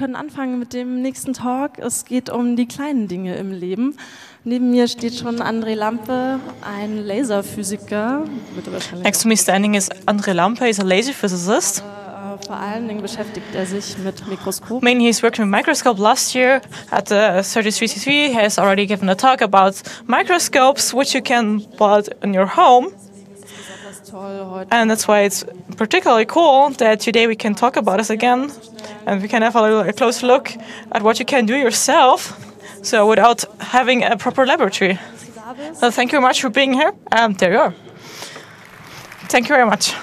Können anfangen mit dem nächsten Talk. Es geht um die kleinen Dinge im Leben. Neben mir steht schon André Lampe, ein Laserphysiker. Next to me standing is André Lampe, he's a laser physicist. Äh, vor allen Dingen beschäftigt er sich mit Mikroskopen. Mainly he's working with microscope last year at the 33C3. He has already given a talk about microscopes which you can build in your home. And that's why it's particularly cool that today we can talk about this again and we can have a, little, a closer look at what you can do yourself so without having a proper laboratory. So thank you very much for being here. And there you are. Thank you very much.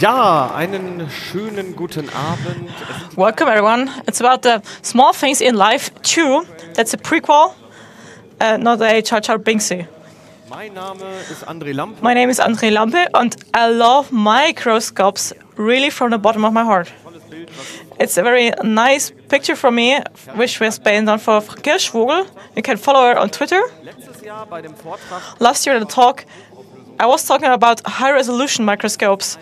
Ja, einen schönen guten Abend. Welcome everyone. It's about the small things in life too. That's a prequel, uh, not a Char Char Binksy. My name is André Lampe and I love microscopes really from the bottom of my heart. It's a very nice picture from me, which was painted on for Kirschvogel. You can follow her on Twitter. Last year at the talk, I was talking about high resolution microscopes.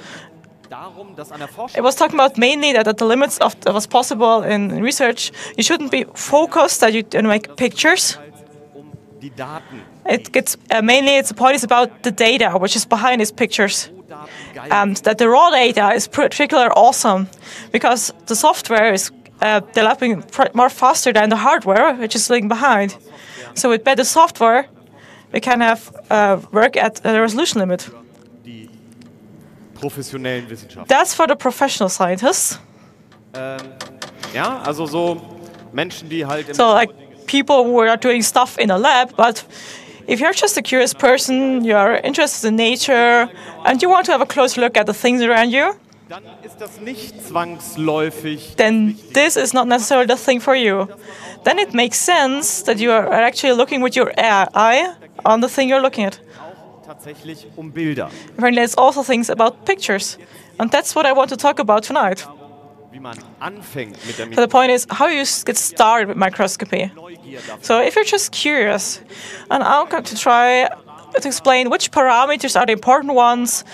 It was talking about mainly that at the limits of what's possible in research, you shouldn't be focused that you make pictures. It gets uh, mainly its a point is about the data which is behind these pictures, and that the raw data is particularly awesome because the software is uh, developing more faster than the hardware which is lying behind. So with better software, we can have uh, work at the resolution limit. That's for the professional scientists. Ähm, ja, also so Menschen, die halt. So like people who are doing stuff in a lab, but if you're just a curious person, you're interested in nature, and you want to have a close look at the things around you, then this is not necessarily the thing for you. Then it makes sense that you are actually looking with your eye on the thing you're looking at. Um Apparently, there's also things about pictures, and that's what I want to talk about tonight. So the point is how you get started with microscopy. So if you're just curious, and I'm going to try to explain which parameters are the important ones,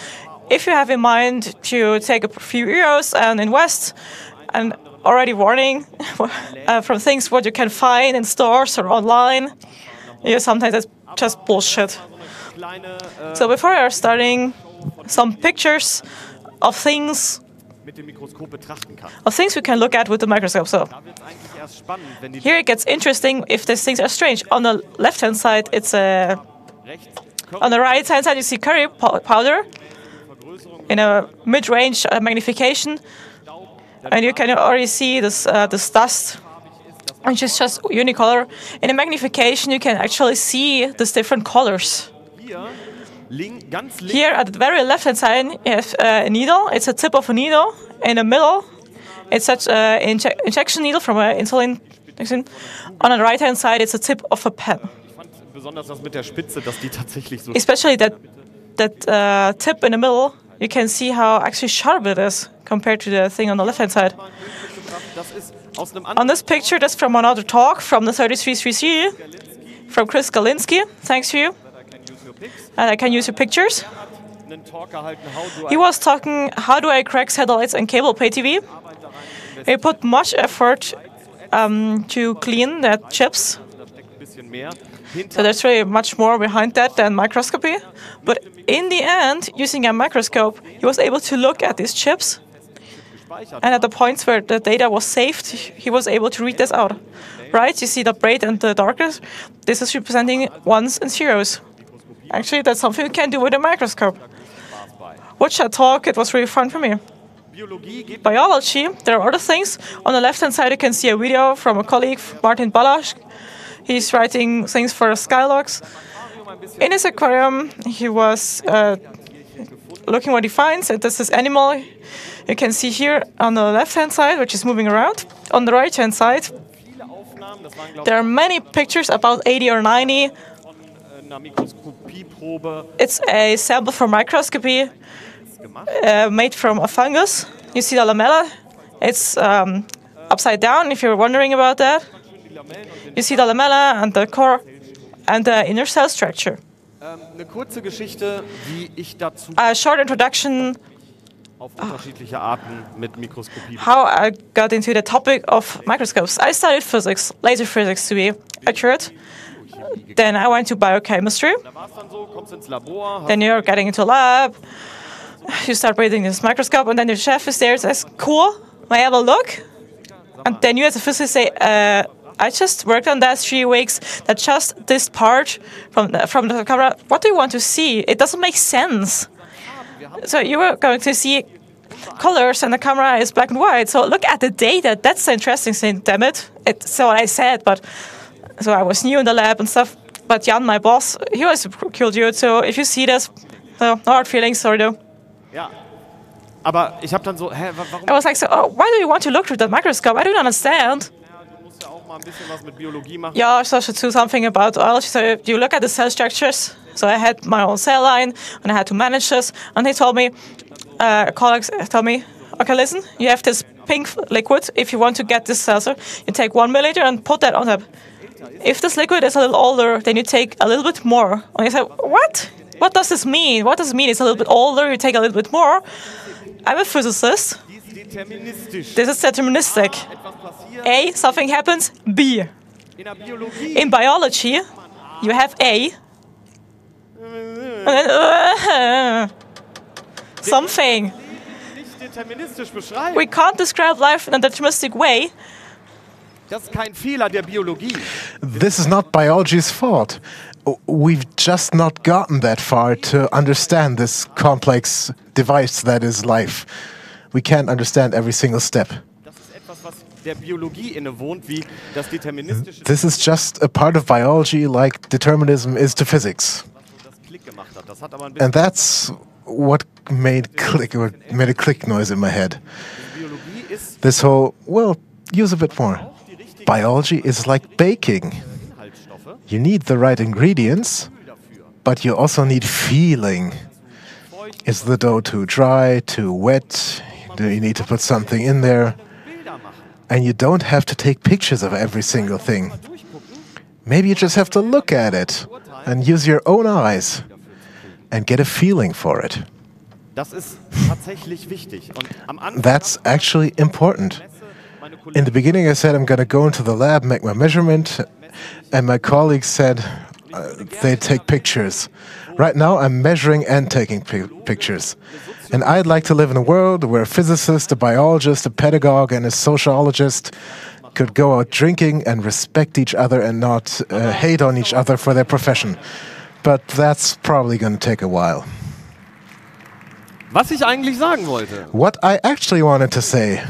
if you have in mind to take a few euros and invest, and already warning uh, from things what you can find in stores or online, yeah, sometimes it's just bullshit. So before are starting, some pictures of things of things we can look at with the microscope. So here it gets interesting if these things are strange. On the left-hand side, it's a. On the right-hand side, you see curry powder in a mid-range uh, magnification, and you can already see this uh, this dust, which is just unicolor. In a magnification, you can actually see these different colors. Here at the very left hand side, you have uh, a needle. It's a tip of a needle. In the middle, it's such an inje injection needle from an insulin. On the right hand side, it's a tip of a pen. Especially that that uh, tip in the middle, you can see how actually sharp it is compared to the thing on the left hand side. On this picture, that's from another talk from the 33C from Chris Gerlinsky. Thanks to you and I can use your pictures. He was talking, how do I crack satellites and cable pay TV? He put much effort um, to clean the chips. So there's really much more behind that than microscopy. But in the end, using a microscope, he was able to look at these chips. And at the points where the data was saved, he was able to read this out. Right? You see the bright and the darkest. This is representing ones and zeros. Actually, that's something you can do with a microscope. Watch that talk, it was really fun for me. Biology, there are other things. On the left hand side, you can see a video from a colleague, Martin Ballaschk. He's writing things for SciLogs. In his aquarium, he was uh, looking what he finds, and this is animal. You can see here on the left hand side, which is moving around. On the right hand side, there are many pictures, about 80 or 90, it's a sample for microscopy uh, made from a fungus. You see the lamella? It's um, upside down, if you're wondering about that. You see the lamella and the core and the inner cell structure. Ähm, a short introduction auf unterschiedliche Arten mit Mikroskopie. how I got into the topic of microscopes. I studied physics, laser physics to be accurate. Then I went to biochemistry. Then you're getting into lab. You start reading this microscope, and then the chef is there and says, Cool, may I have a look? And then you, as a physicist, say, uh, I just worked on that three weeks. That just this part from the, from the camera. What do you want to see? It doesn't make sense. So you were going to see colors, and the camera is black and white. So look at the data. That's the interesting thing. Damn it! It's so what I said, but so I was new in the lab and stuff. But Jan, my boss, he was a cool dude. So if you see this, no, no hard feelings, sorry though. ja. Aber ich habe dann so, hä, warum? I was like, so, oh, why do you want to look through the microscope? I don't understand. Ja, du musst ja auch mal ein bisschen was mit Biologie machen. Yeah, so I should do something about biology. So you look at the cell structures. So I had my own cell line and I had to manage this. And they told me, uh, colleagues told me, okay, listen, you have this pink liquid. If you want to get this sensor, you take one milliliter and put that on top. If this liquid is a little older, then you take a little bit more. And you say, what? What does this mean? What does it mean? It's a little bit older, you take a little bit more. I'm a physicist. This is deterministic. A, something happens, B. in biology, you have A. Then, uh, something. We can't describe life in a deterministic way. Das ist kein Fehler der Biologie. This is not biology's fault. We've just not gotten that far to understand this complex device that is life. We can't understand every single step. Das ist etwas, was der Biologie innewohnt, wie das deterministische, This is just a part of biology like determinism is to physics. was so das Klick gemacht hat. Das hat aber ein bisschen And that's what made click or made a click noise in my head. This whole well, use a bit more. Biology is like baking. You need the right ingredients, but you also need feeling. Is the dough too dry, too wet? Do you need to put something in there? And you don't have to take pictures of every single thing. Maybe you just have to look at it and use your own eyes and get a feeling for it. Das ist tatsächlich wichtig. Und am Anfang That's actually important. In the beginning, I said I'm going to go into the lab, make my measurement, and my colleagues said uh, they take pictures. Right now, I'm measuring and taking pi- pictures. And I'd like to live in a world where a physicist, a biologist, a pedagogue, and a sociologist could go out drinking and respect each other and not uh, hate on each other for their profession. But that's probably going to take a while. Was ich eigentlich sagen wollte. What I actually wanted to say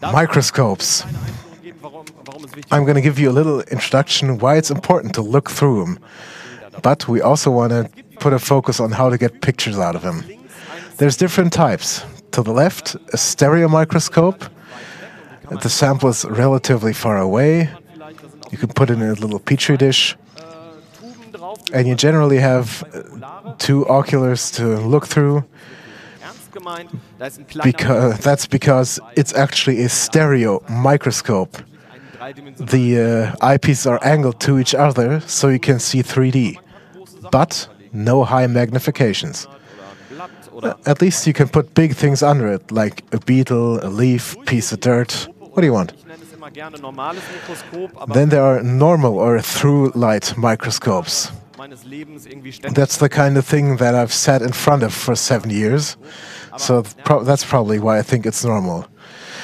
microscopes. Eine Einführung geben, warum, warum es wichtig I'm going to give you a little introduction why it's important to look through them. But we also want to put a focus on how to get pictures out of them. There's different types. To the left, a stereo microscope. The sample is relatively far away. You can put it in a little petri dish. And you generally have uh, two oculars to look through. Because that's because it's actually a stereo microscope. The uh, eyepieces are angled to each other so you can see 3D, but no high magnifications. At least you can put big things under it, like a beetle, a leaf, piece of dirt. What do you want? ich nenne es immer gerne normales Mikroskop, aber Then there are normal or through light microscopes. meines Lebens irgendwie ständig. That's the kind of thing that I've sat in front of for seven years. So pro- that's probably why I think it's normal.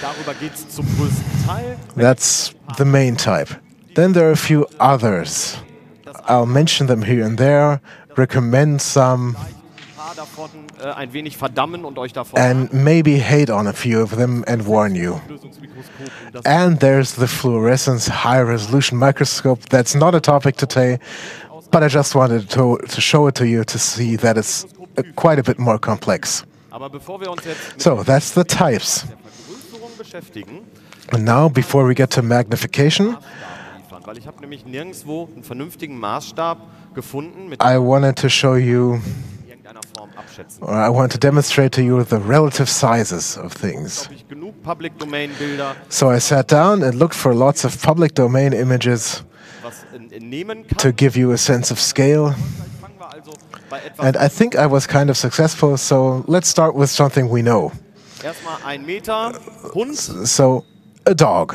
Darüber geht es zum größten Teil. That's the main type. Then there are a few others. I'll mention them here and there, recommend some, Ein paar davon äh, ein wenig verdammen und euch davon and maybe hate on a few of them and warn you. And there's the fluorescence high resolution microscope. That's not a topic today, but I just wanted to, to show it to you to see that it's uh, quite a bit more complex. Aber bevor wir uns jetzt mit So that's the types. der Vergrößerung beschäftigen, And now, before we get to magnification, liefern, weil ich habe nämlich nirgendwo einen vernünftigen Maßstab gefunden, mit I wanted to show you, in irgendeiner Form abschätzen. or I want to demonstrate to you the relative sizes of things. Habe ich genug Public Domain Bilder, So I sat down and looked for lots of public domain images was in, in nehmen to give you a sense of scale. Vielleicht fangen wir also And I think I was kind of successful, so let's start with something we know. Erstmal ein Meter, So, a dog,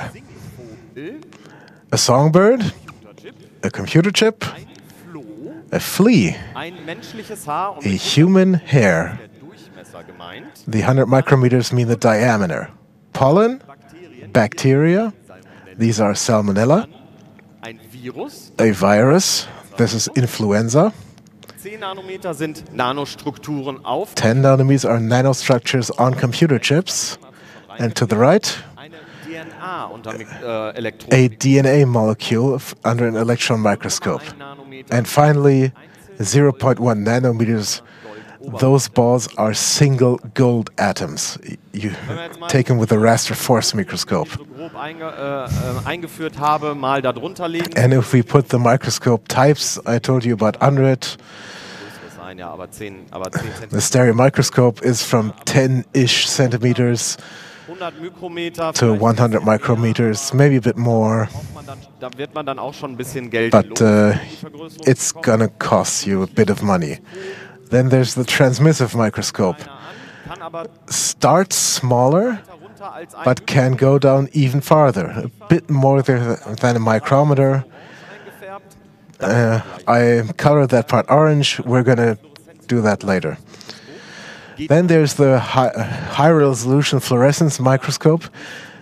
a songbird, a computer chip, a flea, ein menschliches Haar und a human hair. der Durchmesser gemeint, The 100 micrometers mean the diameter. Pollen, bacteria, these are salmonella, a virus, this is influenza. 10 Nanometer sind Nanostrukturen auf 10 nanometers are nanostructures on computer chips. And to the right, eine DNA äh, a DNA molecule under an electron microscope. And finally, 0.1 nanometers. Those balls are single gold atoms. You take them with a raster force microscope. so grob einge, äh, äh, eingeführt habe, mal darunter legen. And if we put the microscope types, I told you about 100. Größeres sein, ja, aber 10, aber 10 The stereo microscope is from 10 ish centimeters to 100 micrometers, maybe a bit more, braucht man dann, da wird man dann auch schon ein bisschen Geld but uh, it's gonna cost you a bit of money. Then there's the transmissive microscope. Starts smaller, but can go down even farther, a bit more than a micrometer. Uh, I colored that part orange. We're gonna do that later. Then there's the high, high resolution fluorescence microscope.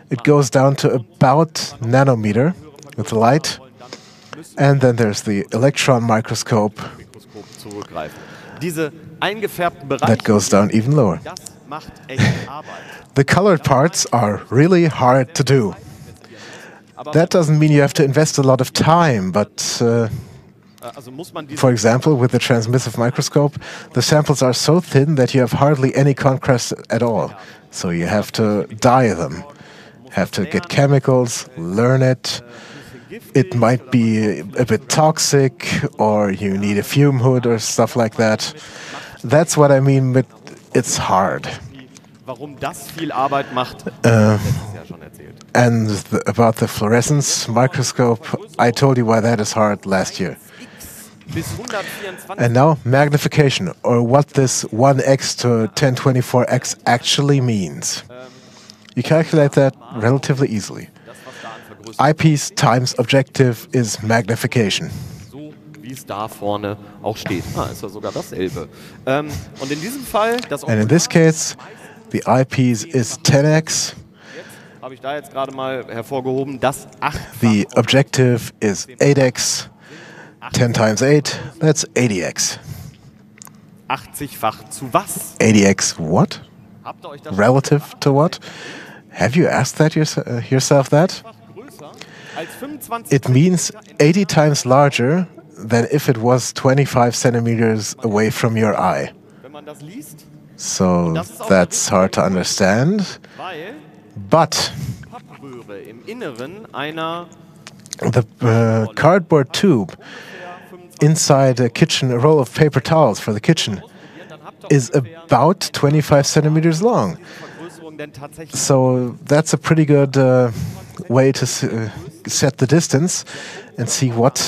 It goes down to about nanometer with light. And then there's the electron microscope. Diese eingefärbten that goes down even lower. das macht echt Arbeit. The colored parts are really hard to do. That doesn't mean you have to invest a lot of time, but uh, Äh, Also muss man diese for example, with the transmissive microscope, the samples are so thin that you have hardly any contrast at all. So you have to dye them, have to get chemicals, learn it. It might be a bit toxic, or you need a fume hood or stuff like that. That's what I mean, but it's hard. warum das viel Arbeit macht, uh, letztes Jahr schon erzählt. And the, about the fluorescence microscope, I told you why that is hard last year. And now magnification, or what this 1x to 1024x actually means. Ähm, you calculate that relatively easily. Das, was da an Vergrößerung Eyepiece times objective is magnification. so wie es da vorne auch steht. Ah, ist ja sogar dasselbe. Ähm, und in diesem Fall, And in this case, the eyepiece is 10x, habe ich da jetzt gerade mal hervorgehoben, das 8 the objective is 8x, 10 times 8, that's 80x. 80-fach zu was? 80x what? Habt ihr euch das Relative to what? Have you asked that uh, yourself that? It means 80 times larger than if it was 25 centimeters away from your eye. wenn man das liest? So that's hard to understand. But Pappröhre im Inneren einer the uh, cardboard tube inside a kitchen, a roll of paper towels for the kitchen, dann habt ihr is about 25 centimeters long. Vergrößerung denn tatsächlich So that's a pretty good uh, way to s- uh, set the distance and see what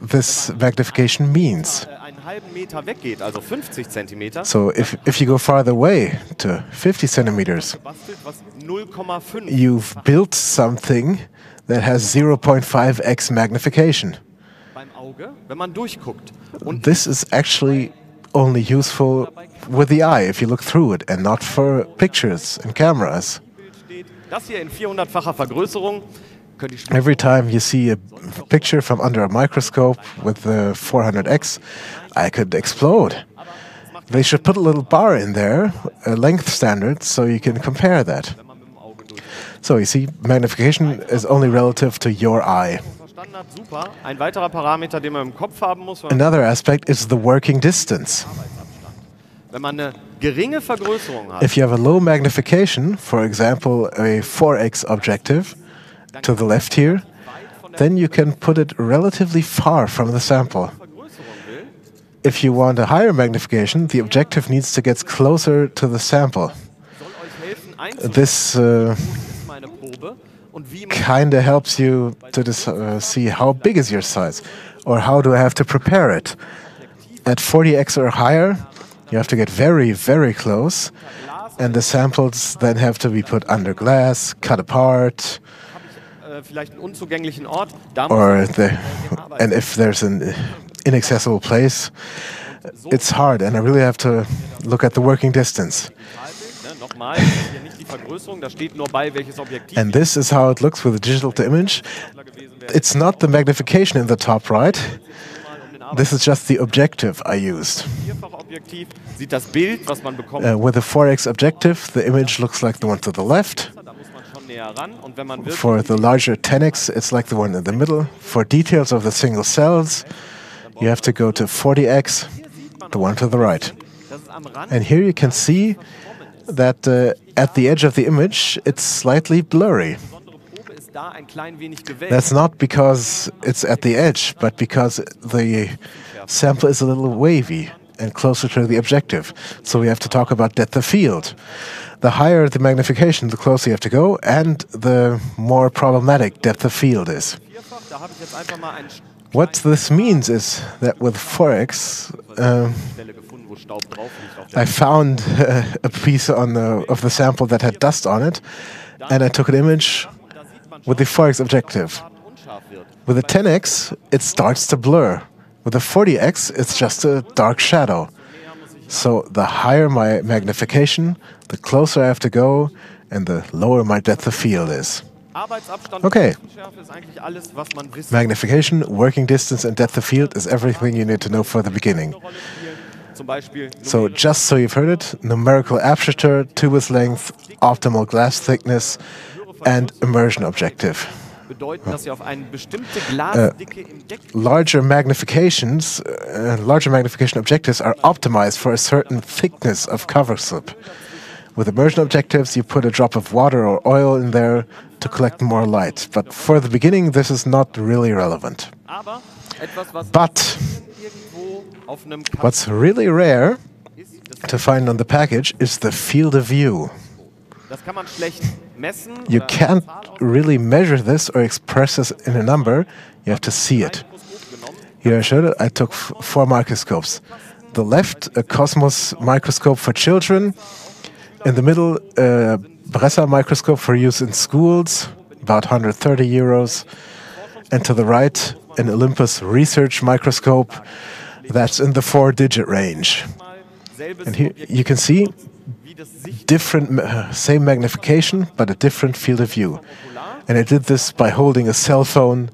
this magnification means. äh, einen halben Meter weggeht, also 50 Zentimeter, So if, if you go farther away to 50 centimeters, äh, 0,5 you've built something that has 0.5x magnification. beim Auge, wenn man durchguckt. Und This is actually only useful with the eye if you look through it and not for pictures and cameras. das hier in 400-facher Vergrößerung, könnt ihr schmecken. Every time you see a picture from under a microscope with the 400x, I could explode. They should put a little bar in there, a length standard, so you can compare that. wenn man mit dem Auge durchguckt. So you see, magnification is only relative to your eye. Standard super. Ein weiterer Parameter, den man im Kopf haben muss, wenn man, Another aspect is the working distance. wenn man eine geringe Vergrößerung hat, If you have a low magnification, for example, a 4x objective to the left here, then you can put it relatively far from the sample. If you want a higher magnification, the objective needs to get closer to the sample. This uh, kind of helps you to uh, see how big is your size or how do I have to prepare it. at 40x or higher, you have to get very, very close, and the samples then have to be put under glass, cut apart, vielleicht einen unzugänglichen Ort. Or the, and if there's an inaccessible place, it's hard, and I really have to look at the working distance. Ne, Nochmal, das ist hier nicht die Vergrößerung, da steht nur bei, welches Objektiv And this is how it looks with a digital to image. It's not the magnification in the top right. This is just the objective I used. Vierfache Objektiv sieht das Bild, was man bekommt, Uh, with a 4x objective, the image looks like the one to the left. For the larger 10x, it's like the one in the middle. For details of the single cells, you have to go to 40x, the one to the right. das ist am Rand And here you can see that uh, at the edge of the image, it's slightly blurry. besondere Probe ist da ein klein wenig gewellt. That's not because it's at the edge, but because the sample is a little wavy and closer to the objective. So we have to talk about depth of field. The higher the magnification, the closer you have to go, and the more problematic depth of field is. What this means is that with 4x, um, I found uh, a piece on the, of the sample that had dust on it, and I took an image with the 4x objective. With the 10x, it starts to blur. With the 40x, it's just a dark shadow. So the higher my magnification, the closer I have to go, and the lower my depth of field is. Okay. und Schärfe ist eigentlich alles, was man wissen Magnification, working distance, and depth of field is everything you need to know for the beginning. Rolle spielen. Zum Beispiel So, just so you've heard it, numerical aperture, tubus length, optimal glass thickness, and immersion objective. Bedeuten, dass sie auf eine bestimmte Glasdicke im Deck larger magnifications, uh, larger magnification objectives are optimized for a certain thickness of cover slip. With immersion objectives, you put a drop of water or oil in there to collect more light. But for the beginning, this is not really relevant. Aber etwas, was But irgendwo auf einem what's really rare to find on the package is the field of view. Das kann man schlecht messen. You can't really measure this or express this in a number. You have to see it. Here I showed it. I took f- four microscopes. The left, a Cosmos microscope for children. In the middle, a Bresser microscope for use in schools, about 130 euros. And to the right, an Olympus research microscope that's in the four digit range. And here you can see wie das Sicht different, uh, same magnification, but a different field of view. And I did this by holding a cell phone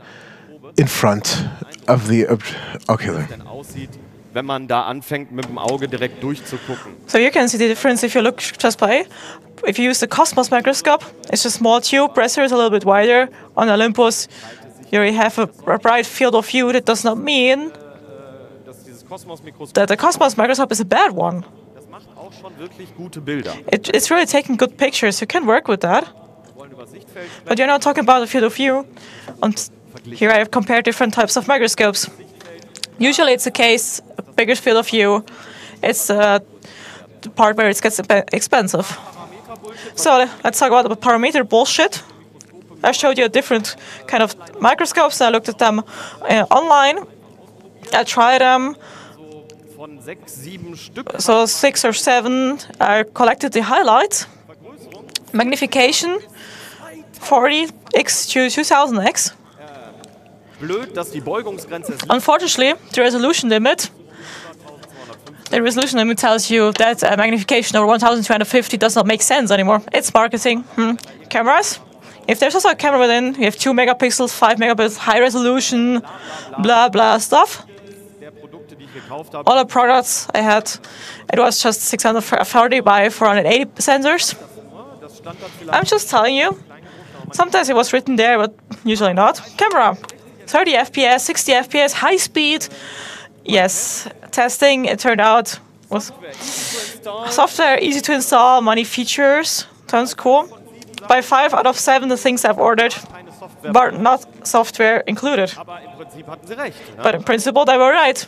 in front of the ob- ocular. wenn man da anfängt, mit dem Auge direkt durchzugucken. So you can see the difference if you look just by. If you use the Cosmos microscope, it's a small tube. Bresser is a little bit wider. On Olympus, you already have a, a bright field of view. That does not mean Dass dieses Kosmos-Mikroskop, that the Cosmos microscope is a bad one. It, it's really taking good pictures. You can work with that. But you're not talking about the field of view. And here I have compared different types of microscopes. Usually it's the case, a bigger field of view, it's uh, the part where it gets expe- expensive. So let's talk about the parameter bullshit. I showed you a different kind of microscopes. I looked at them uh, online. I tried them. Stück So six or seven. I collected the highlights. Magnification, 40x to 2000x. blöd, dass die Beugungsgrenze ist. Unfortunately, the resolution limit. The resolution limit tells you that uh, magnification over 1250 does not make sense anymore. It's marketing. Hmm. Cameras. If there's also a camera within, you have 2 megapixels, 5 megapixels, high resolution, blah blah stuff. All the products I had, it was just 640 by 480 sensors. das stand dann vielleicht I'm just telling you. Sometimes it was written there, but usually not. Camera, 30 FPS, 60 FPS, high speed. Yes, testing. It turned out was software easy to install, many features. Sounds cool. By five out of seven, the things I've ordered, but not software included. aber im Prinzip hatten sie recht. Ne? But in principle, they were right.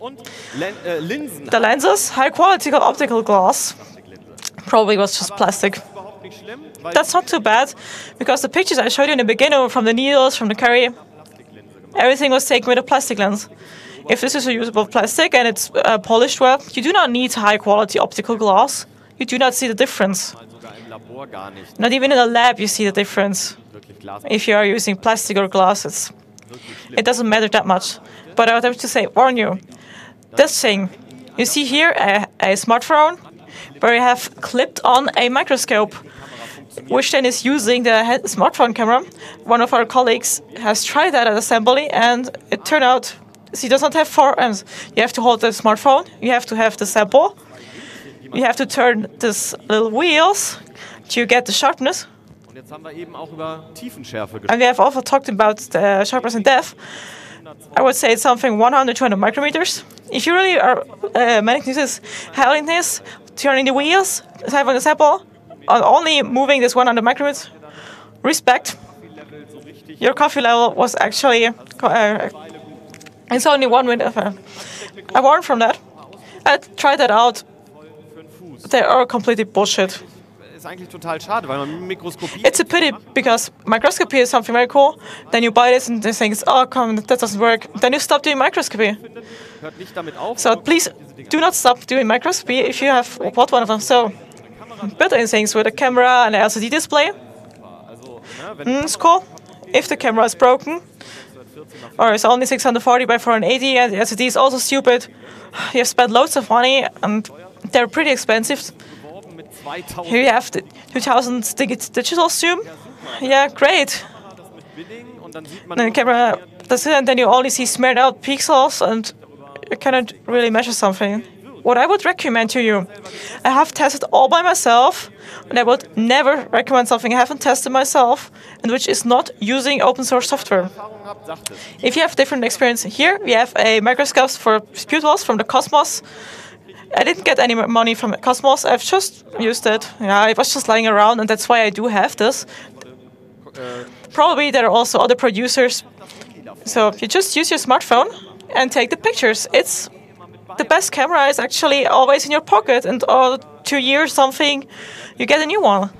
The lenses, high quality optical glass, probably was just plastic. That's not too bad because the pictures I showed you in the beginning from the needles, from the curry, everything was taken with a plastic lens. If this is a usable plastic and it's uh, polished well, you do not need high quality optical glass. You do not see the difference. Not even in a lab, you see the difference. If you are using plastic or glasses, it doesn't matter that much. But I would have to say, warn you, this thing, you see here a, a smartphone where you have clipped on a microscope, which then is using the he- smartphone camera. One of our colleagues has tried that at assembly, and it turned out she does not have four arms. You have to hold the smartphone, you have to have the sample, you have to turn these little wheels to get the sharpness. Und jetzt haben wir eben auch über Tiefenschärfe gesprochen. And we have also talked about the sharpness and depth. I would say it's something 100, 200 micrometers. If you really are uh, managing this, turning the wheels, having a sample, only moving this 100 micrometers, respect. Your coffee level was actually, uh, it's only one minute. Uh, I warned from that. I tried that out. They are completely bullshit. Ist eigentlich total schade, weil man mit Mikroskopie It's a pity because microscopy is something very cool. Then you buy this and you think, oh, come, that doesn't work. Then you stop doing microscopy. hört nicht damit auf. So please do not stop doing microscopy if you have bought one of them. So built-in things with a camera and an LCD display. Also, ne, wenn Mm, it's cool. If the camera is broken or it's only 640 by 480 and the LCD is also stupid, you have spent loads of money and they're pretty expensive. Beworben mit 2000 Here you have the 2000 dig- digital zoom. Yeah, great. Man the camera does it, and then you only see smeared out pixels, and you cannot really measure something. What I would recommend to you, I have tested all by myself, and I would never recommend something I haven't tested myself, and which is not using open source software. If you have different experience, here we have a microscope for sputals from the Cosmos. I didn't get any money from Cosmos. I've just used it. Yeah, it was just lying around, and that's why I do have this. Probably there are also other producers. So you just use your smartphone and take the pictures. It's the best camera is actually always in your pocket, and all two years something, you get a new one.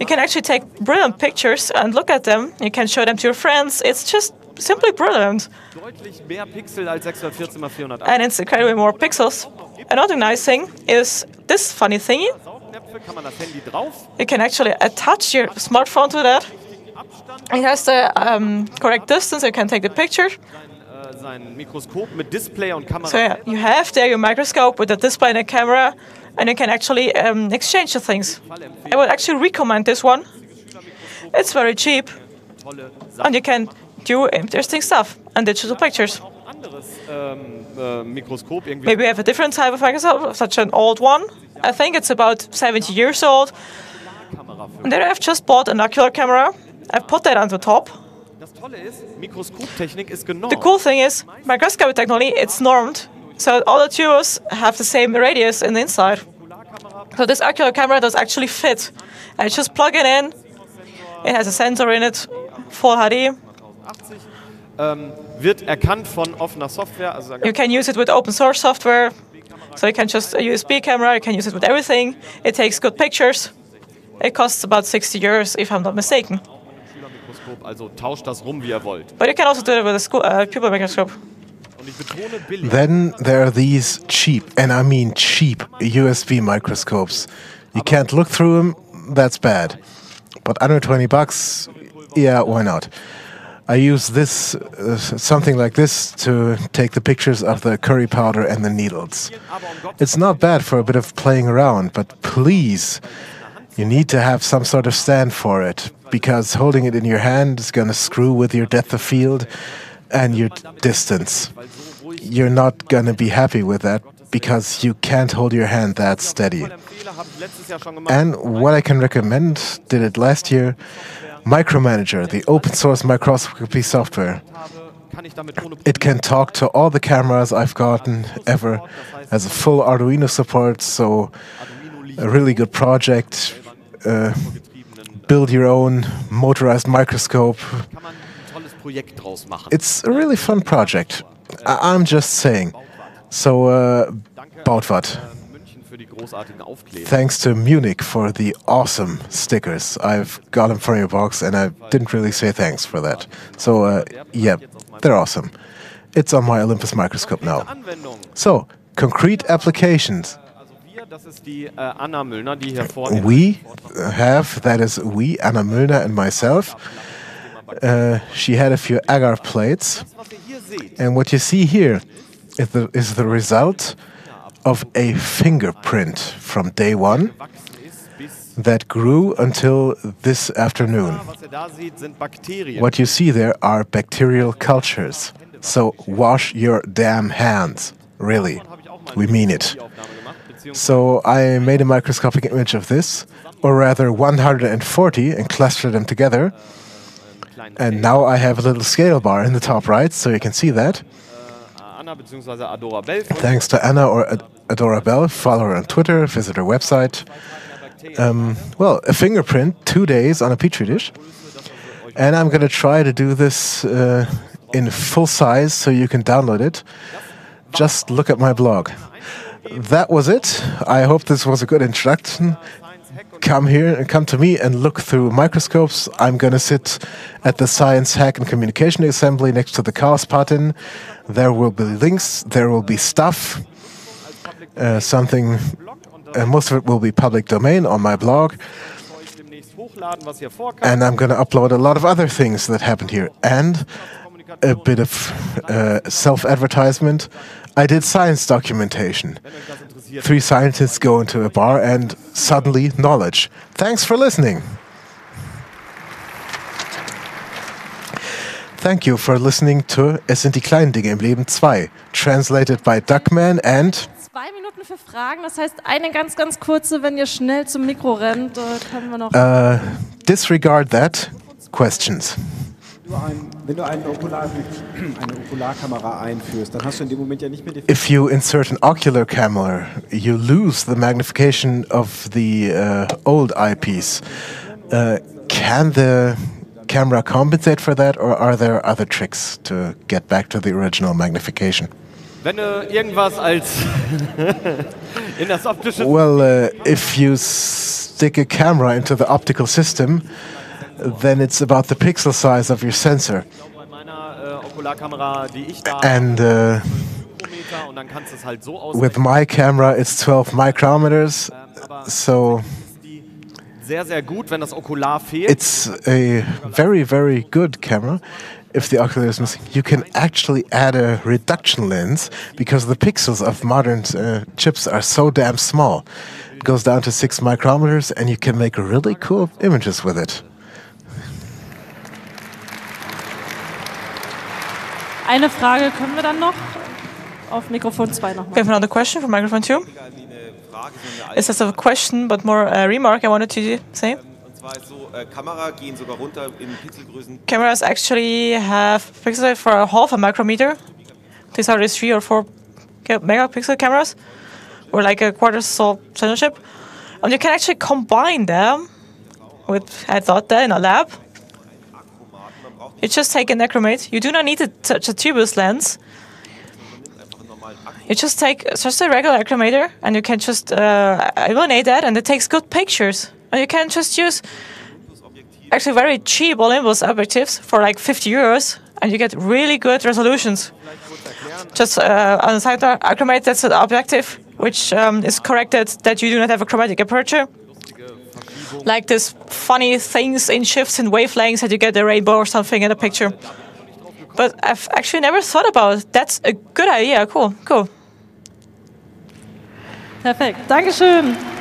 You can actually take brilliant pictures and look at them. You can show them to your friends. It's just simply brilliant. Deutlich mehr Pixel als 614 x 408. and it's incredibly more pixels. Another nice thing is this funny thingy. Saugnäpfe kann man das Handy drauf, You can actually attach your smartphone to that. It has the um, correct distance. You can take the picture. äh, sein Mikroskop mit Display und Kamera. So yeah, you have there your microscope with the display and a camera, and you can actually um, exchange the things. I would actually recommend this one. It's very cheap, and you can do interesting stuff and digital pictures. Um, uh, Mikroskop irgendwie. Maybe you have a different type of microscope, such an old one. I think it's about 70 years old. And then I've just bought an ocular camera. I've put that on the top. Das Tolle ist, Mikroskoptechnik ist The cool thing is, microscope technology, it's normed. So all the tubes have the same radius in the inside. So this ocular camera does actually fit. I just plug it in. It has a sensor in it, full HD. 80 ähm, wird erkannt von offener Software. Also You can use it with open source software. So you can just a USB camera, you can use it with everything. It takes good pictures. It costs about 60 euros, if I'm not mistaken. Also tauscht das rum, wie ihr wollt. But you can also do it with a school, uh, pupil microscope. Und ich betone billig. Then there are these cheap, and I mean cheap, USB microscopes. You can't look through them, that's bad. But under 20 bucks, yeah, why not? I use this, uh, something like this, to take the pictures of the curry powder and the needles. It's not bad for a bit of playing around, but please, you need to have some sort of stand for it because holding it in your hand is going to screw with your depth of field and your distance. You're not going to be happy with that because you can't hold your hand that steady. And what I can recommend, did it last year, Micromanager, the open source microscopy software. It can talk to all the cameras I've gotten ever, has a full Arduino support, so a really good project. Uh, build your own motorized microscope. It's a really fun project. I- I'm just saying. So, uh, baut großartigen Aufkleber. Thanks to Munich for the awesome stickers. I've got them from your box, and I didn't really say thanks for that. So, uh, yeah, they're awesome. It's on my Olympus microscope now. So, concrete applications. We have, that is we, Anna Müllner and myself. Uh, she had a few agar plates. And what you see here is the, is the result of a fingerprint from day one that grew until this afternoon. What you see there are bacterial cultures. So wash your damn hands. Really. We mean it. So I made a microscopic image of this, or rather 140, and clustered them together. And now I have a little scale bar in the top right, so you can see that. Anna bzw. Adora Bell Thanks to Anna or Ad- Adora Bell. Follow her on Twitter, visit her website. Um, well, a fingerprint, two days on a petri dish. And I'm going to try to do this uh, in full size so you can download it. Just look at my blog. That was it. I hope this was a good introduction. Come here and come to me and look through microscopes. I'm going to sit at the Science Hack and Communication Assembly next to the Chaos Patin. There will be links, there will be stuff, uh, something, and most of it will be public domain on my blog. And I'm going to upload a lot of other things that happened here. And a bit of uh, self advertisement. I did science documentation. Wenn euch das interessiert, Three scientists go into a bar and suddenly knowledge. Thanks for listening. Thank you for listening to Es sind die kleinen Dinge im Leben 2, translated by Duckman and Zwei Minuten für Fragen, das heißt eine ganz, ganz kurze, wenn ihr schnell zum Mikro rennt, äh, können wir noch. uh, disregard that questions. Wenn du, ein, wenn du einen Okular, eine Okularkamera einführst, dann hast du in dem Moment ja nicht mehr die If you insert an ocular camera, you lose the magnification of the uh, old eyepiece. Uh, can the camera compensate for that, or are there other tricks to get back to the original magnification? wenn du irgendwas als in das optische Well, uh, if you stick a camera into the optical system, then it's about the pixel size of your sensor. And uh, with my camera, it's 12 micrometers. So it's a very, very good camera. If the ocular is missing, you can actually add a reduction lens because the pixels of modern uh, chips are so damn small. It goes down to six micrometers, and you can make really cool images with it. Eine Frage können wir dann noch auf Mikrofon 2 We have another question from microphone two. It's just a question, but more a remark I wanted to say. Ähm, und zwar ist so, äh, Kamera gehen sogar runter in Pixelgrößen. Cameras actually have pixels for a half a micrometer. These are these three or four megapixel cameras, or like a quarter cell sensor chip. And you can actually combine them with, I thought that in a lab. You just take a acromate. You do not need to touch a tubeless lens. You just take just a regular acrometer and you can just uh, illuminate that and it takes good pictures. And you can just use actually very cheap Olympus objectives for like 50 euros, and you get really good resolutions. Just uh, on the side there, acromate, that's an objective which um, is corrected that you do not have a chromatic aperture. Like this funny things in shifts and wavelengths that you get a rainbow or something in a picture. But I've actually never thought about it. That's a good idea. Cool, cool. Perfekt. Dankeschön.